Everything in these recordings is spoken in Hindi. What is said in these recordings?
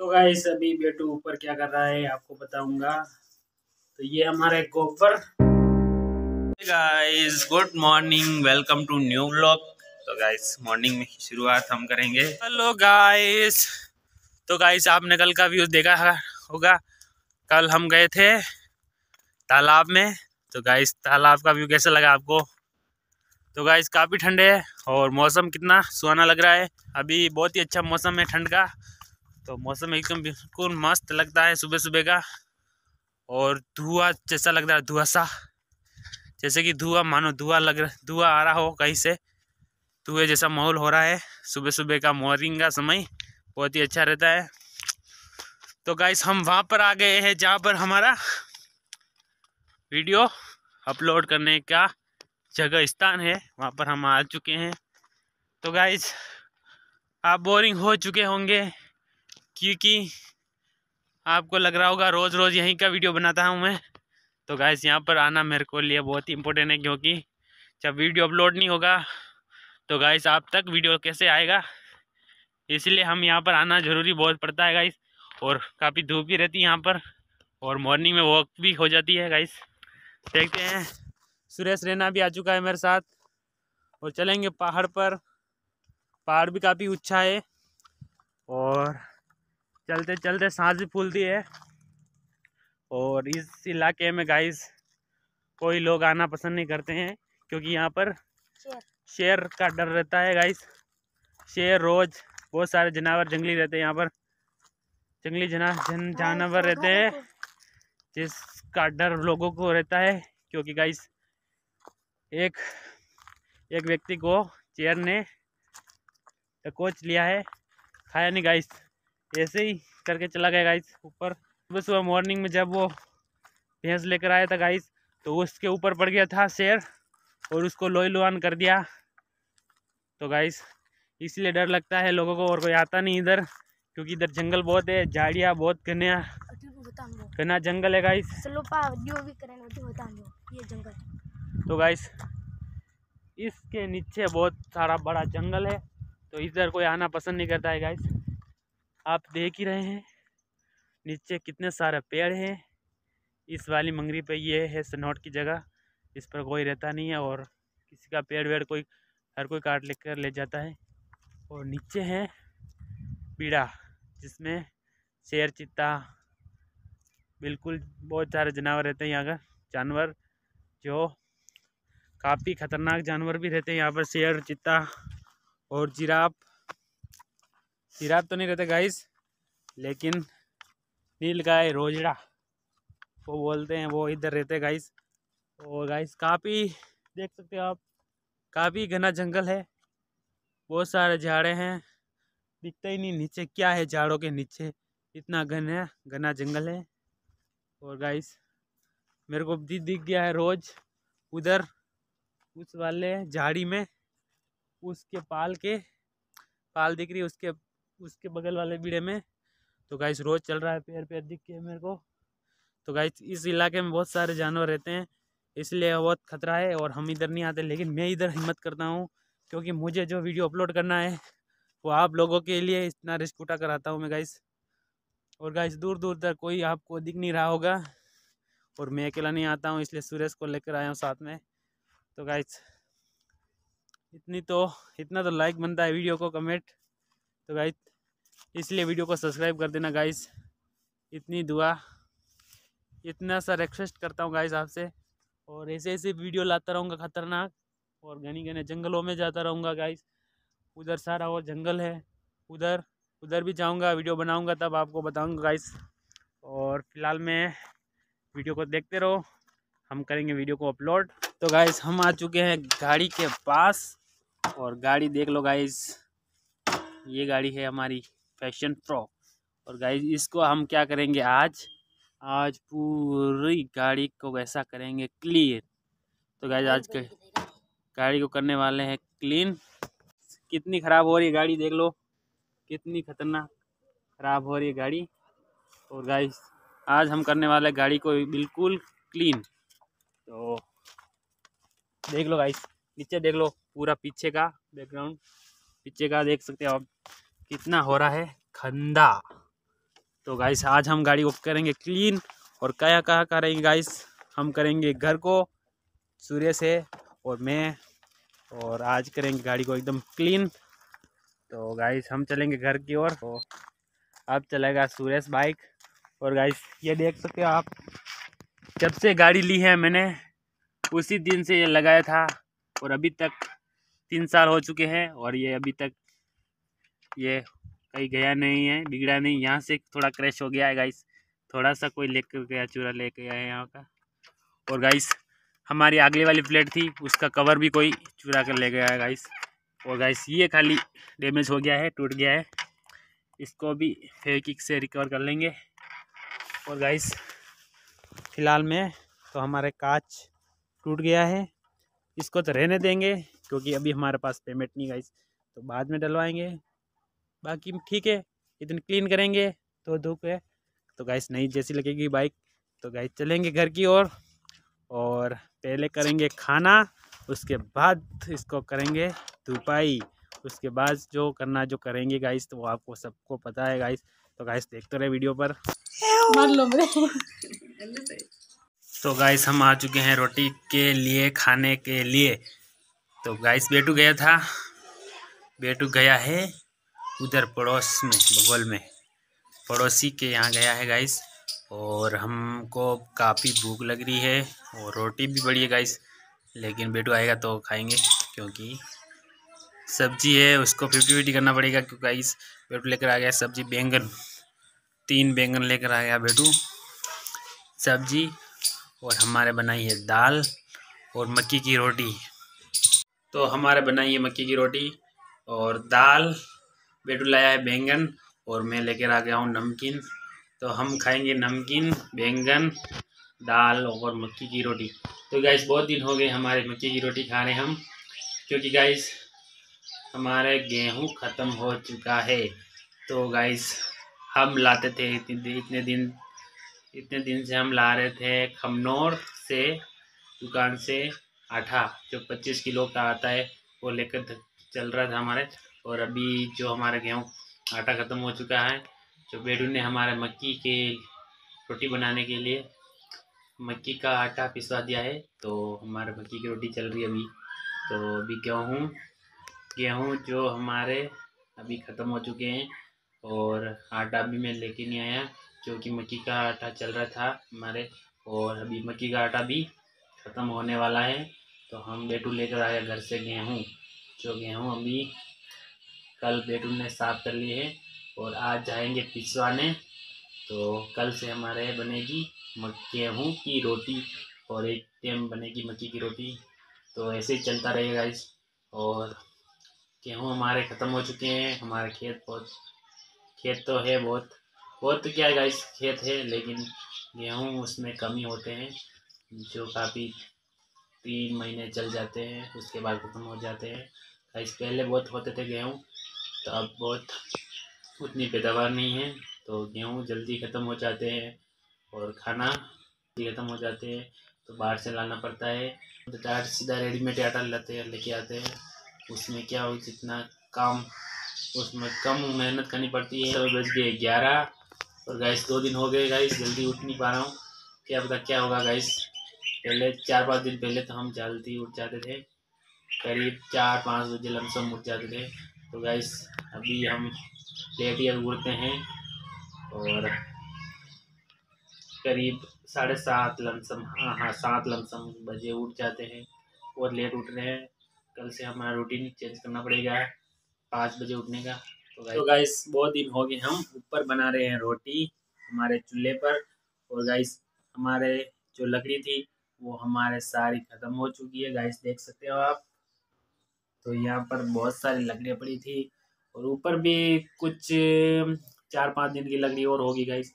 तो गाइस अभी बेटू ऊपर क्या कर रहा है, आपको बताऊँगा। तो ये हमारे गोबर। Guys good morning welcome to new blog तो गाइस मॉर्निंग में शुरुआत हम करेंगे। हेलो गाइस तो गाइस आपने कल का व्यू देखा होगा। कल हम गए थे तालाब में। तो गाइस तालाब का व्यू कैसा लगा आपको? तो गाइस काफ़ी ठंडे है और मौसम कितना सुहाना लग रहा है। अभी बहुत ही अच्छा मौसम है ठंड का। तो मौसम एकदम बिल्कुल मस्त लगता है सुबह सुबह का। और धुआँ जैसा लग रहा है धुआँ सा जैसे कि धुआँ, मानो धुआँ लग रहा, धुआँ आ रहा हो कहीं से, धुएँ जैसा माहौल हो रहा है। सुबह सुबह का मॉर्निंग का समय बहुत ही अच्छा रहता है। तो गाइस हम वहाँ पर आ गए हैं, जहाँ पर हमारा वीडियो अपलोड करने का जगह स्थान है। वहाँ पर हम आ चुके हैं। तो गाइस आप बोरिंग हो चुके होंगे। क्योंकि आपको लग रहा होगा रोज़ रोज़ यहीं का वीडियो बनाता हूँ मैं। तो गाइस यहाँ पर आना मेरे को लिए बहुत ही इम्पोर्टेंट है क्योंकि जब वीडियो अपलोड नहीं होगा तो गाइस आप तक वीडियो कैसे आएगा? इसलिए हम यहाँ पर आना ज़रूरी बहुत पड़ता है गाइस और काफ़ी धूप भी रहती है यहाँ पर, और मॉर्निंग में वॉक भी हो जाती है गाइस देखते हैं, सुरेश रैना भी आ चुका है मेरे साथ, और चलेंगे पहाड़ पर। पहाड़ भी काफ़ी ऊँचा है, और चलते चलते सांस भी फूलती है। और इस इलाके में गाइस कोई लोग आना पसंद नहीं करते हैं क्योंकि यहाँ पर शेर। का डर रहता है गाइस शेर रोज बहुत सारे जानवर जंगली रहते हैं यहाँ पर। जंगली जना जन जानवर रहते हैं जिसका डर लोगों को रहता है क्योंकि गाइस एक एक व्यक्ति को चेयर ने कोच लिया है। खाया नहीं गाइस ऐसे ही करके चला गया गाइस ऊपर। सुबह सुबह मॉर्निंग में जब वो भैंस लेकर आया था गाइस तो उसके ऊपर पड़ गया था शेर और उसको लोई लुहान कर दिया। तो गाइस इसलिए डर लगता है लोगों को और कोई आता नहीं इधर क्योंकि इधर जंगल बहुत है झाड़ियाँ बहुत घने घना जंगल है गाइस तो गाइस इसके नीचे बहुत सारा बड़ा जंगल है तो इधर कोई आना पसंद नहीं करता है गाइस आप देख ही रहे हैं। नीचे कितने सारे पेड़ हैं। इस वाली मंगरी पे ये है सनौट की जगह। इस पर कोई रहता नहीं है और किसी का पेड़ वेड़ कोई, हर कोई काट लेकर ले जाता है। और नीचे है पीड़ा जिसमें शेर चित्ता बिल्कुल बहुत सारे जानवर रहते हैं यहाँ का। जानवर जो काफ़ी ख़तरनाक जानवर भी रहते हैं। यहाँ पर शेर चित्ता और जिराफ जिराफ तो नहीं रहते गाइस लेकिन नील गाय रोजड़ा। वो बोलते हैं, वो इधर रहते गाइस और गाइस काफ़ी, देख सकते हो आप, काफ़ी घना जंगल है। बहुत सारे झाड़े हैं। दिखते ही नहीं नीचे क्या है झाड़ों के नीचे। इतना घना घना जंगल है। और गाइस मेरे को दिख गया है रोज। उधर, उस वाले झाड़ी में, उसके पाल के, पाल दिख रही है, उसके उसके बगल वाले बीड़े में। तो गाइस रोज़ चल रहा है पैर पैर दिख के मेरे को। तो गाइस इस इलाके में बहुत सारे जानवर रहते हैं, इसलिए बहुत खतरा है और हम इधर नहीं आते, लेकिन मैं इधर हिम्मत करता हूँ, क्योंकि मुझे जो वीडियो अपलोड करना है, वो आप लोगों के लिए इतना रिस्क उठा कर आता हूँ मैं गाइस और गाइस दूर दूर तक कोई आपको दिख नहीं रहा होगा, और मैं अकेला नहीं आता हूँ, इसलिए सुरेश को लेकर आया हूँ साथ में। तो गाइस इतनी तो इतना तो लाइक बनता है वीडियो को कमेंट तो गाइस इसलिए वीडियो को सब्सक्राइब कर देना गाइस इतनी दुआ, इतना सा रिक्वेस्ट करता हूँ गाइस आपसे. और ऐसे ऐसे वीडियो लाता रहूँगा ख़तरनाक. और घनी घने जंगलों में जाता रहूँगा गाइस उधर सारा और जंगल है. उधर उधर भी जाऊँगा वीडियो बनाऊँगा तब आपको बताऊँगा गाइस और फ़िलहाल मैं वीडियो को देखते रहो. हम करेंगे वीडियो को अपलोड तो गाइस हम आ चुके हैं गाड़ी के पास. और गाड़ी देख लो गाइस ये गाड़ी है हमारी फ़ैशन प्रो। और गाइज़ इसको हम क्या करेंगे आज? आज पूरी गाड़ी को वैसा करेंगे क्लीन तो गाइज़ आज के गाड़ी को करने वाले हैं क्लीन कितनी ख़राब हो रही है गाड़ी, देख लो। कितनी खतरनाक ख़राब हो रही है गाड़ी। और गाइज़ आज हम करने वाले गाड़ी को बिल्कुल क्लीन तो देख लो गाइस, नीचे देख लो, पूरा पीछे का बैकग्राउंड पीछे का देख सकते हो आप, कितना हो रहा है, खंदा। तो गाइस आज हम गाड़ी को करेंगे क्लीन और क्या क्या करेंगे गाइस हम करेंगे घर को, सूर्य से और मैं, और आज करेंगे गाड़ी को एकदम क्लीन तो गाइस हम चलेंगे घर की ओर। तो अब चलेगा सुरेश बाइक और गाइस ये देख सकते हो आप, जब से गाड़ी ली है मैंने, उसी दिन से ये लगाया था। और अभी तक तीन साल हो चुके हैं और ये अभी तक ये कहीं गया नहीं है, बिगड़ा नहीं, यहाँ से थोड़ा क्रैश हो गया है गाइस थोड़ा सा कोई लेकर गया, चूरा लेके गया है यहाँ का। और गाइस हमारी अगली वाली प्लेट थी, उसका कवर भी कोई चुरा कर ले गया है गाइस और गाइस ये खाली डैमेज हो गया है, टूट गया है। इसको भी फेविक से रिकवर कर लेंगे। और गाइस फ़िलहाल में तो हमारे कांच टूट गया है। इसको तो रहने देंगे। क्योंकि अभी हमारे पास पेमेंट नहीं गाइस तो बाद में डलवाएँगे। बाकी ठीक है इतनी क्लीन करेंगे तो धूप है। तो गाइस नहीं जैसी लगेगी बाइक तो गाइस चलेंगे घर की ओर और, और पहले करेंगे खाना उसके बाद इसको करेंगे धुपाई। उसके बाद जो करना जो करेंगे गाइस तो वो आपको सबको पता है गाइस तो गाइस देखते रहे वीडियो पर। तो गाइस हम आ चुके हैं रोटी के लिए खाने के लिए। तो गाइस बेटू गया था। बेटू गया है उधर पड़ोस में बगल में। पड़ोसी के यहाँ गया है गाइस और हमको काफ़ी भूख लग रही है, और रोटी भी बड़ी है गाइस लेकिन बेटू आएगा तो खाएँगे, क्योंकि सब्ज़ी है, उसको फिफ्टी फिफ्टी करना पड़ेगा, क्योंकि गाइस बेटू लेकर आ गया सब्ज़ी बैंगन। तीन बैंगन लेकर आ गया बेटू सब्ज़ी, और हमारे बनाई है दाल, और मक्की की रोटी। तो हमारे बनाई है मक्की की रोटी और दाल बेटू लाया है बैंगन और मैं लेकर आ गया हूँ नमकीन। तो हम खाएँगे नमकीन, बैंगन, दाल और मक्की की रोटी। तो गाइस बहुत दिन हो गए हमारे मक्की की रोटी खा रहे हम, क्योंकि गाइस हमारे गेहूँ ख़त्म हो चुका है। तो गाइस हम लाते थे इतने दिन इतने दिन से हम ला रहे थे खमनौर से, दुकान से। आठा, जो पच्चीस किलो का आता है, वो लेकर चल रहा था हमारे। और अभी जो हमारा गेहूँ आटा ख़त्म हो चुका है, जो बेडू ने हमारे मक्की के रोटी बनाने के लिए मक्की का आटा पिसवा दिया है तो हमारे मक्की की रोटी चल रही है अभी। तो अभी गेहूँ गेहूँ जो हमारे अभी ख़त्म हो चुके हैं, और आटा भी मैं लेके नहीं आया क्योंकि मक्की का आटा चल रहा था हमारे। और अभी मक्की का आटा भी ख़त्म होने वाला है। तो हम बेटू लेकर आया घर से गेहूँ, जो गेहूँ अभी कल बेटू ने साफ़ कर लिए है और आज जाएँगे पिसवाने। तो कल से हमारे बनेगी गेहूँ की रोटी और एक टाइम बनेगी मक्की की रोटी। तो ऐसे ही चलता रहेगा इस और गेहूँ हमारे ख़त्म हो चुके हैं, हमारे खेत बहुत, खेत तो है बहुत बहुत तो क्या है गाइस खेत है, लेकिन गेहूँ उसमें कमी होते हैं, जो काफ़ी तीन महीने चल जाते हैं, उसके बाद ख़त्म हो जाते हैं। गाइस पहले बहुत होते थे गेहूँ तो अब बहुत, उतनी पैदावार नहीं है। तो गेहूँ जल्दी ख़त्म हो जाते हैं और खाना भी ख़त्म हो जाते हैं तो बाहर से लाना पड़ता है। तो सीधा रेडीमेड आटा लाते हैं, लेके आते हैं। उसमें क्या हो, जितना काम, उसमें कम मेहनत करनी पड़ती है। और बज गए ग्यारह, और गैस दो दिन हो गए गाइस जल्दी उठ नहीं पा रहा हूँ। क्या पता क्या होगा गैस पहले चार पाँच दिन पहले तो हम जल्दी उठ जाते थे। करीब चार पाँच बजे लमसम उठ जाते थे। तो गैस अभी हम लेट ही उड़ते हैं और करीब साढ़े सात लमसम हाँ हाँ सात लमसम बजे उठ जाते हैं और लेट उठ रहे हैं। कल से हमारा रूटीन चेंज करना पड़ेगा पाँच बजे उठने का। तो गाइस तो बहुत दिन हो गए, हम ऊपर बना रहे हैं रोटी हमारे चूल्हे पर और गाइस हमारे जो लकड़ी थी वो हमारे सारी ख़त्म हो चुकी है। गाइस देख सकते हो आप। तो यहाँ पर बहुत सारी लकड़ियाँ पड़ी थी और ऊपर भी कुछ चार पाँच दिन की लकड़ी और होगी गाइस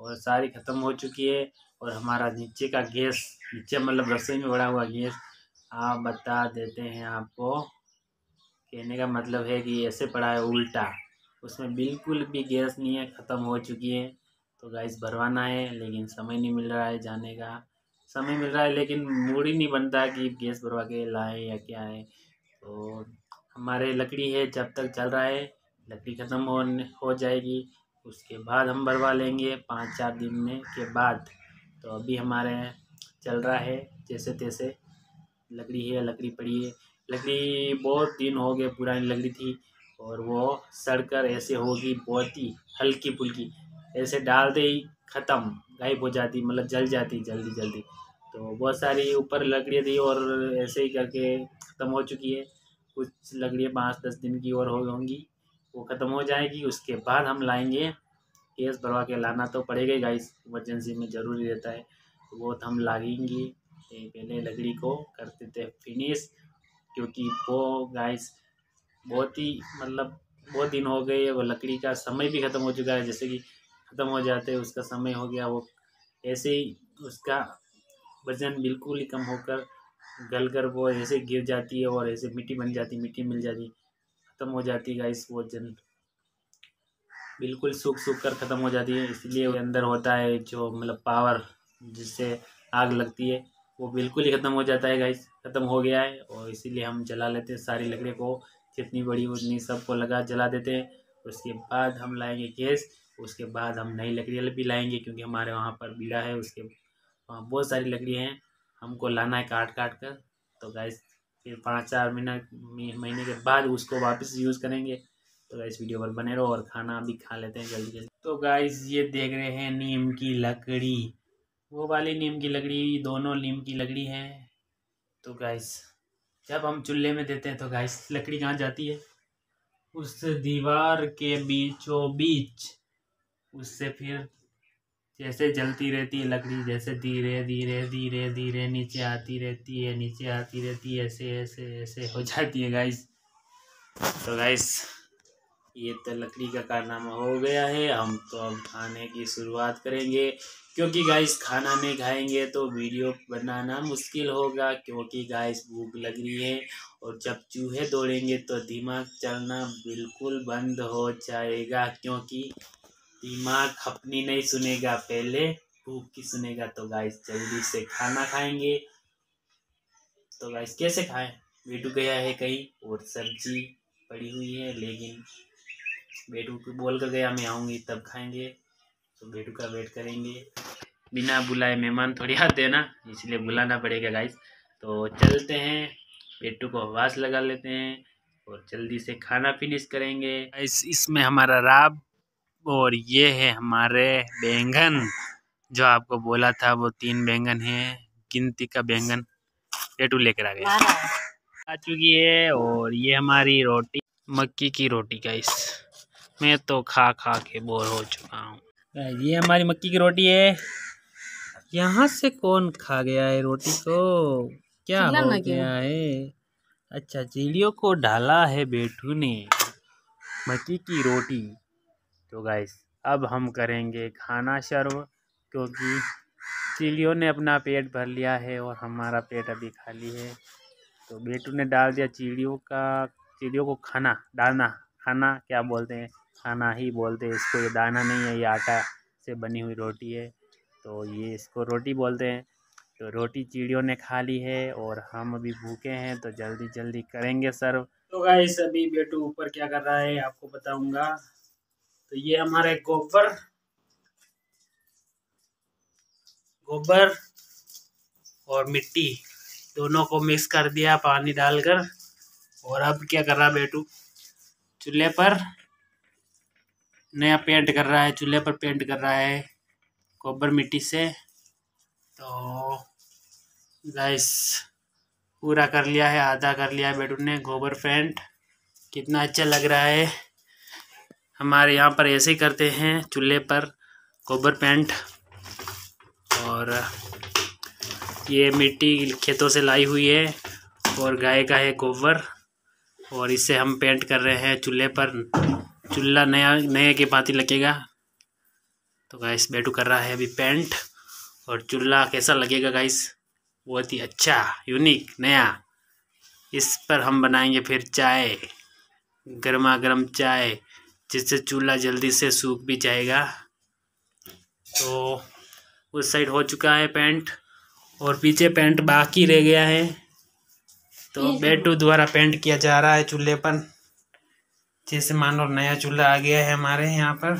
और सारी ख़त्म हो चुकी है और हमारा नीचे का गैस, नीचे मतलब रसोई में बड़ा हुआ गैस, आप बता देते हैं आपको। कहने का मतलब है कि ऐसे पड़ा है उल्टा। उसमें बिल्कुल भी गैस नहीं है, ख़त्म हो चुकी है। तो गैस भरवाना है, लेकिन समय नहीं मिल रहा है जाने का। समय मिल रहा है, लेकिन मूड ही नहीं बनता कि गैस भरवा के लाए या क्या है। तो हमारे लकड़ी है, जब तक चल रहा है, लकड़ी ख़त्म हो हो जाएगी। उसके बाद हम भरवा लेंगे पाँच चार दिन में के बाद। तो अभी हमारे चल रहा है, जैसे तैसे। लकड़ी है, लकड़ी पड़ी है। लकड़ी बहुत दिन हो गए, पुरानी लकड़ी थी। और वो सड़कर ऐसे होगी, बहुत ही हल्की फुल्की ऐसे डालते ही ख़त्म। गायब हो जाती मतलब जल जाती, जल्दी जल्दी। तो बहुत सारी ऊपर लकड़ियाँ थी और ऐसे ही करके ख़त्म हो चुकी है। कुछ लकड़ियाँ पाँच, दस दिन की और हो होंगी। वो ख़त्म हो जाएगी, उसके बाद हम लाएँगे। केस भरवा के लाना तो पड़ेगा ही गाइस, इमरजेंसी में ज़रूरी रहता है। तो वो तो हम लागेंगे पहले लकड़ी को करते थे फिनिश, क्योंकि वो गाइस बहुत ही मतलब बहुत दिन हो गए, वो लकड़ी का समय भी ख़त्म हो चुका है। जैसे कि ख़त्म हो जाते, उसका समय हो गया, वो ऐसे ही उसका वज़न बिल्कुल ही कम होकर गल कर वो ऐसे गिर जाती है और ऐसे मिट्टी बन जाती, मिट्टी मिल जाती, ख़त्म हो जाती है इस वज़न बिल्कुल सूख सूख कर ख़त्म हो जाती है, इसलिए अंदर होता है जो मतलब पावर जिससे आग लगती है, वो बिल्कुल ही ख़त्म हो जाता है गाइस ख़त्म हो गया है और इसीलिए हम जला लेते हैं सारी लकड़ी को, जितनी बड़ी उतनी सबको लगा जला देते हैं। उसके बाद हम लाएँगे गैस उसके बाद हम नई लकड़ियाँ भी लाएँगे क्योंकि हमारे वहाँ पर बीड़ा है, उसके वहाँ बहुत सारी लकड़ी हैं। हमको लाना है काट काट कर। तो गैस फिर पाँच, चार महीना महीने के बाद उसको वापस यूज़ करेंगे। तो गैस वीडियो पर बने रहो और खाना भी खा लेते हैं जल्दी जल्दी। तो गैस ये देख रहे हैं नीम की लकड़ी। वो वाली नीम की लकड़ी, दोनों नीम की लकड़ी है। तो गैस जब हम चूल्हे में देते हैं तो गैस लकड़ी कहाँ जाती है? उस दीवार के बीचों बीच। उससे फिर जैसे जलती रहती है लकड़ी, जैसे धीरे धीरे धीरे धीरे नीचे आती रहती है, नीचे आती रहती है, ऐसे ऐसे ऐसे हो जाती है गाइस तो गाइस ये तो लकड़ी का कारनामा हो गया है। हम तो अब खाने की शुरुआत करेंगे। क्योंकि गाइस खाना नहीं खाएँगे तो वीडियो बनाना मुश्किल होगा, क्योंकि गाइस भूख लग रही है और जब चूहे दौड़ेंगे तो दिमाग चलना बिल्कुल बंद हो जाएगा, क्योंकि दिमाग अपनी नहीं सुनेगा पहले, भूख की सुनेगा तो गाइस जल्दी से खाना खाएँगे। तो गाइस कैसे खाएँ? बेटू गया है कहीं और सब्ज़ी पड़ी हुई है, लेकिन बेटू को बोल कर गया मैं आऊँगी, तब खाएँगे। तो बेटू का वेट करेंगे। बिना बुलाए मेहमान थोड़ी आते हैं ना, इसलिए बुलाना पड़ेगा गाइस तो चलते हैं बेटू को आवाज़ लगा लेते हैं और जल्दी से खाना फिनिश करेंगे। इस इसमें हमारा राब और ये है हमारे बैंगन। जो आपको बोला था वो तीन बैंगन है गिनती का बैंगन पेटू लेकर आ गया आ चुकी है और ये हमारी रोटी मक्की की रोटी का इस मैं तो खा खा के बोर हो चुका हूँ। ये हमारी मक्की की रोटी है। यहाँ से कौन खा गया है रोटी को? क्या हो गया है? अच्छा चिड़ियों को डाला है बेटू ने मक्की की रोटी। तो गाइस अब हम करेंगे खाना शर्व क्योंकि चिड़ियों ने अपना पेट भर लिया है और हमारा पेट अभी खाली है। तो बेटू ने डाल दिया चिड़ियों का, चिड़ियों को खाना डालना खाना क्या बोलते हैं? खाना ही बोलते हैं इसको। ये दाना नहीं है, ये आटा से बनी हुई रोटी है। तो ये इसको रोटी बोलते हैं। तो रोटी चिड़ियों ने खा ली है और हम अभी भूखे हैं तो जल्दी जल्दी करेंगे सर्व। तो गाइस अभी बेटू ऊपर क्या कर रहा है, आपको बताऊँगा। तो ये हमारे गोबर। गोबर और मिट्टी दोनों को मिक्स कर दिया, पानी डालकर। और अब क्या कर रहा है बेटू? चूल्हे पर नया पेंट कर रहा है, चूल्हे पर पेंट कर रहा है गोबर मिट्टी से। तो गैस पूरा कर लिया है, आधा कर लिया है बेटू ने गोबर पेंट कितना अच्छा लग रहा है। हमारे यहाँ पर ऐसे ही करते हैं, चूल्हे पर गोबर पेंट और ये मिट्टी खेतों से लाई हुई है और गाय का है गोबर और इसे हम पेंट कर रहे हैं चूल्हे पर। चूल्हा नया, नए के पाती लगेगा। तो गाइस बेटू कर रहा है अभी पेंट और चूल्हा कैसा लगेगा गाइस? बहुत ही अच्छा यूनिक, नया। इस पर हम बनाएँगे फिर चाय, गर्मा गर्म चाय। जिससे चूल्हा जल्दी से सूख भी जाएगा। तो उस साइड हो चुका है पेंट और पीछे पेंट बाकी रह गया है। तो बेटू द्वारा पेंट किया जा रहा है चूल्हे पर। जैसे मान लो नया चूल्हा आ गया है हमारे यहाँ पर।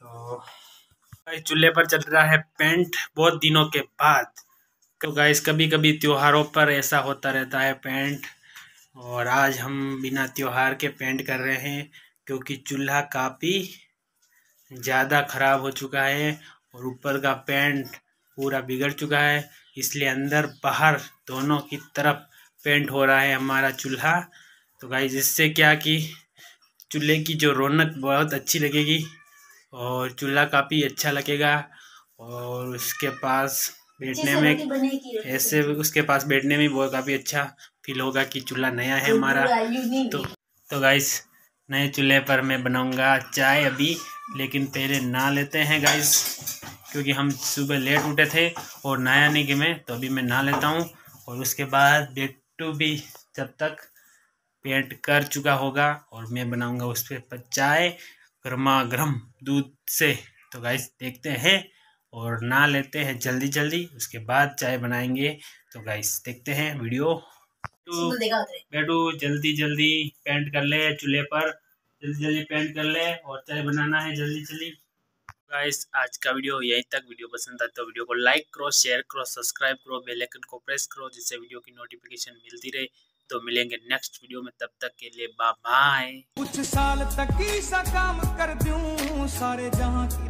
तो चूल्हे पर चल रहा है पेंट बहुत दिनों के बाद। तो गाइस कभी कभी त्योहारों पर ऐसा होता रहता है पेंट। और आज हम बिना त्योहार के पेंट कर रहे हैं। क्योंकि चूल्हा काफ़ी ज़्यादा ख़राब हो चुका है और ऊपर का पेंट पूरा बिगड़ चुका है इसलिए अंदर बाहर दोनों की तरफ़ पेंट हो रहा है हमारा चूल्हा। तो गाइस जिससे क्या कि चूल्हे की जो रौनक बहुत अच्छी लगेगी और चूल्हा काफ़ी अच्छा लगेगा और उसके पास बैठने में ऐसे उसके पास बैठने में बहुत काफ़ी अच्छा फील होगा कि चूल्हा नया है हमारा। तो तो गाइस नए चूल्हे पर मैं बनाऊँगा चाय अभी, लेकिन पहले ना लेते हैं गाइस क्योंकि हम सुबह लेट उठे थे और नहाया नहीं कि मैं तो अभी मैं नहा लेता हूँ। और उसके बाद बेटू भी जब तक पेंट कर चुका होगा और मैं बनाऊँगा उस पर चाय गर्मा गर्म दूध से। तो गाइस देखते हैं और ना लेते हैं जल्दी जल्दी उसके बाद चाय बनाएँगे। तो गाइस देखते हैं वीडियो। बेटू जल्दी जल्दी पेंट कर ले चूल्हे पर। जल्दी जल्दी पेंट कर ले और चाय बनाना है जल्दी जल्दी। गाइस आज का वीडियो यहीं तक। वीडियो पसंद आता तो वीडियो को लाइक करो शेयर करो सब्सक्राइब करो बेल आइकन को प्रेस करो जिससे वीडियो की नोटिफिकेशन मिलती रहे। तो मिलेंगे नेक्स्ट वीडियो में। तब तक के लिए बाय कुछ साल तक ही सा काम कर दूँ सारे जहाँ की